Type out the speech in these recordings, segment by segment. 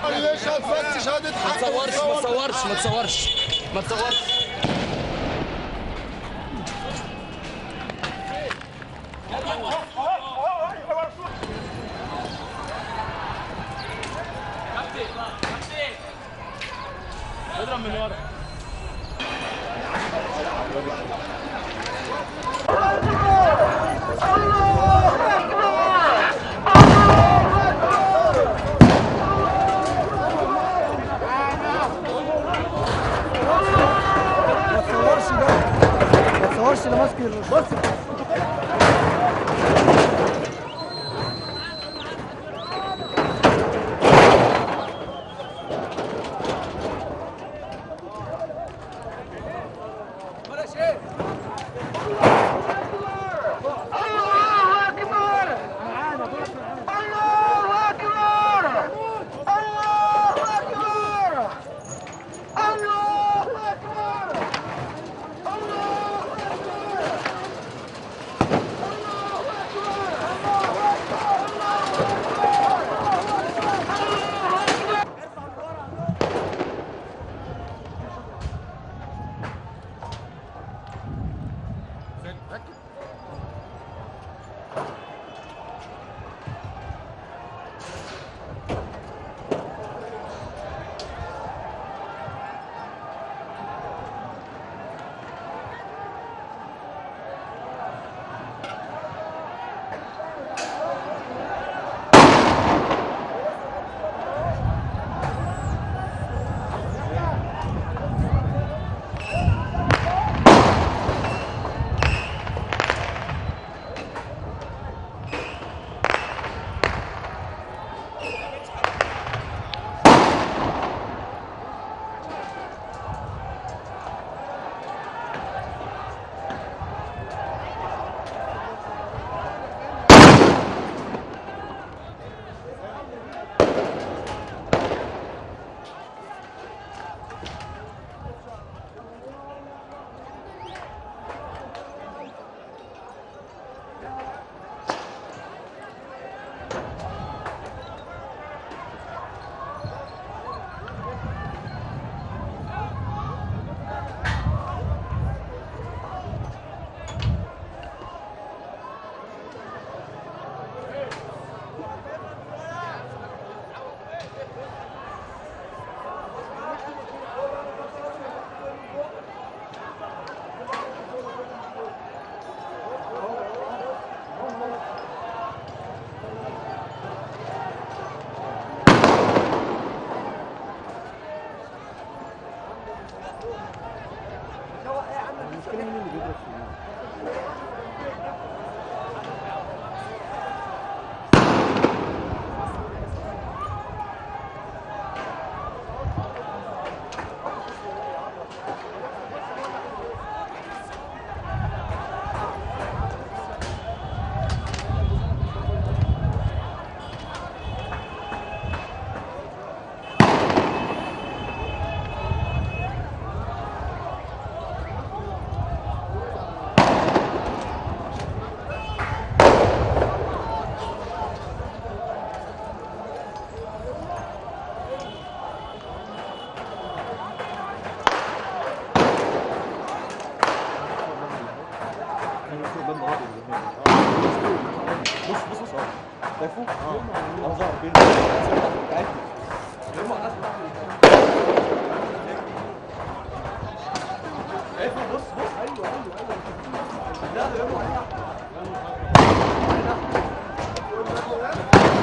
ما تصورش ما تصورش ما تصورش. ما تصورش.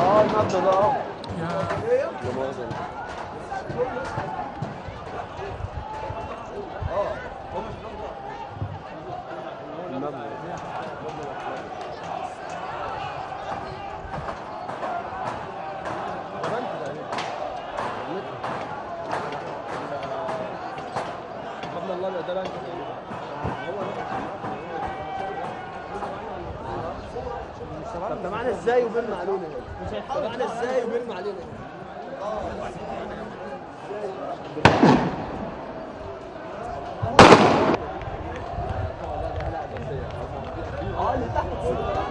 آه المبنى ده آه. يا مؤاخذة. طب ده بنك طب ده معانا إزاي وبين معلومه آه آه آه آه آه آه آه آه آه اللي تحت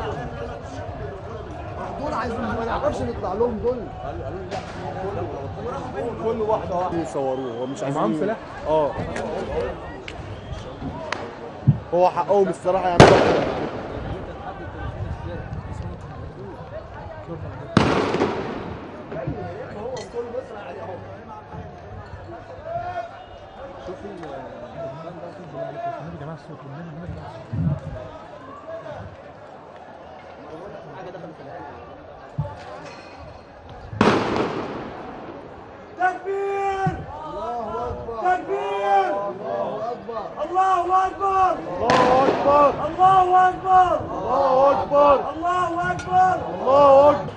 عايزين ما نعرفش نطلع لهم دول كل واحدة واحدة يصوروه هو مش عايزين معاهم سلاح؟ آه هو حقهم الصراحة يعملوا كده. تكبير الله اكبر تكبير الله اكبر الله اكبر الله اكبر الله اكبر الله اكبر الله اكبر الله اكبر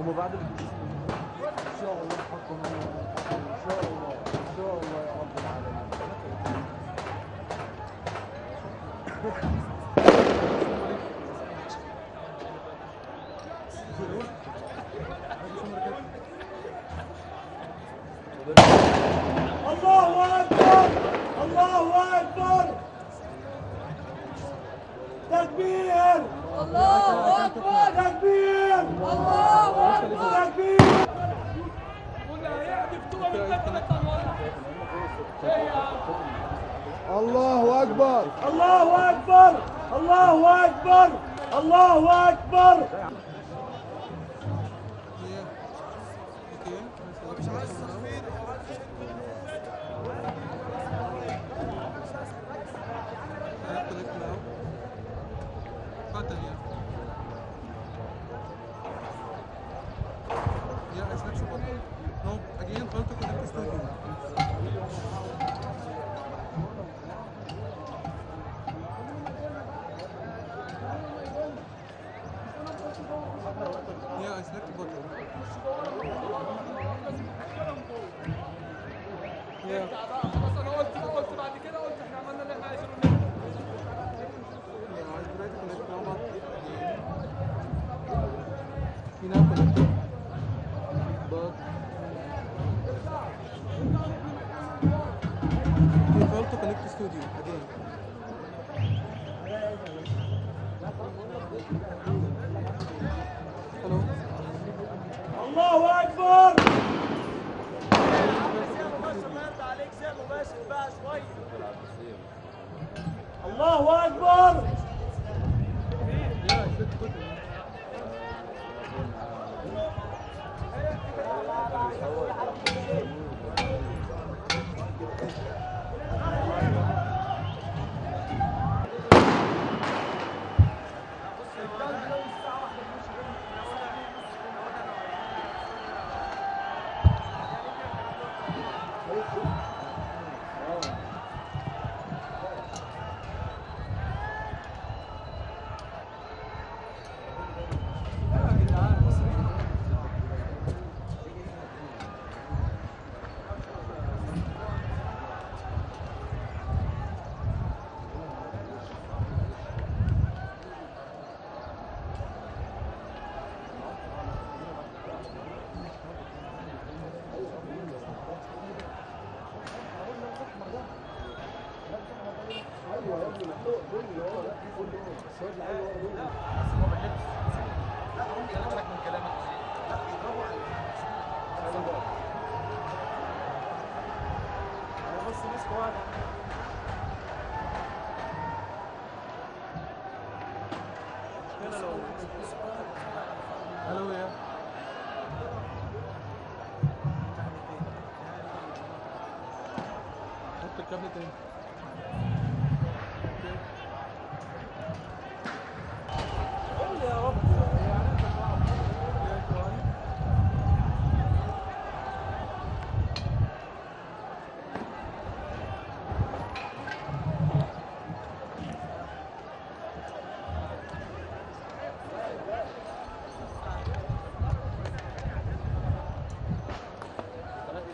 هم بعد ان شاء الله حقهم ان شاء الله ان شاء الله يا رب العالمين الله اكبر الله اكبر تكبير الله أكبر تكبير الله أكبر تكبير الله اكبر الله اكبر الله اكبر الله اكبر خلاص أنا قلت قلت بعد كده قلت إحنا عملنا اللي إحنا عايزينه. الله الله أكبر.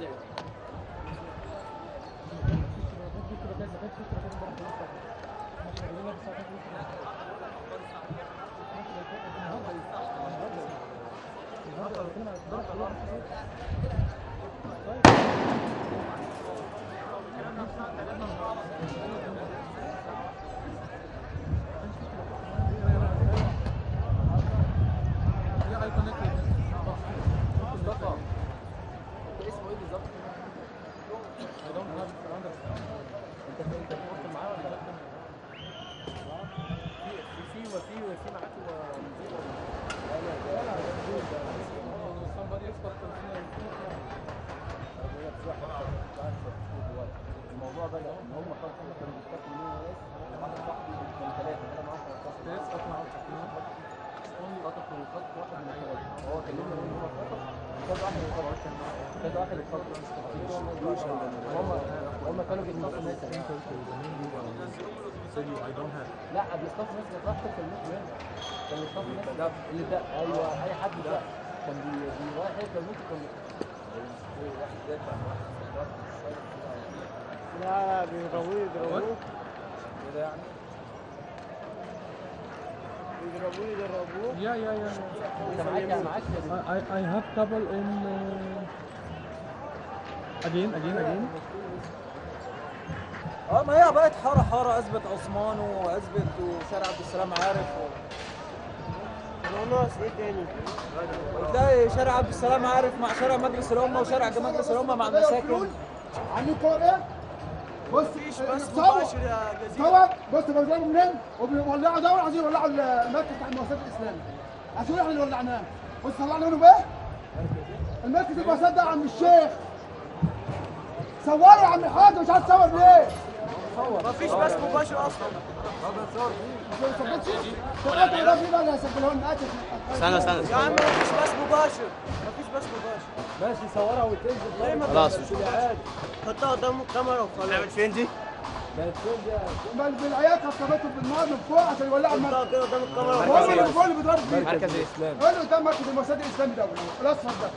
Iya, Gracias. هم كانوا بيصطادوا ناس لا بيصطادوا ناس اللي راح في الموت هنا كان بيصطادوا ناس اللي ده أيوه اي حد ده كان بي- بيروح يركب الموت كان لا بيضربوه يضربوه كده يعني؟ Yeah, yeah, yeah. yeah. انت معاك معاك have trouble in. Uh... Again, again, again. آه ما هي بقت حارة حارة أثبت عثمان وأثبت وشارع عبد السلام عارف و... ناقص إيه تاني؟ وتلاقي شارع عبد السلام عارف مع شارع مجلس الأمة وشارع مجلس الأمة مع المساكن عاملين كور إيه؟ بص مفيش بس صور مباشر يا جزيرة. صور بص بيضربوا منين؟ وبيولعوا دور عايزين يولعوا المركز بتاع المؤسسات الاسلامي عشان إحنا اللي ولعناه. بص طلعنا منه بايه؟ المركز المؤسسات ده يا عم الشيخ. صوروا يا عم الحاج مش عايز تصور ليه؟ مفيش بس مباشر أصلا. هيسجلوا لنا قاتل استنى استنى. يا عم مفيش بس مباشر. مفيش بس مباشر. ماشي صورها وتنزل. ما خلاص حطها قدام الكاميرا وخلاص. فين دي؟ كانت فين دي بل بالعيال خطفتهم بالنار من فوق عشان يولعوا كده قدام الكاميرا هو اللي هو اللي بيضرب فيه مركز الاسلام هو اللي قدام مركز المؤسسات الإسلامي ده. الاصفر ده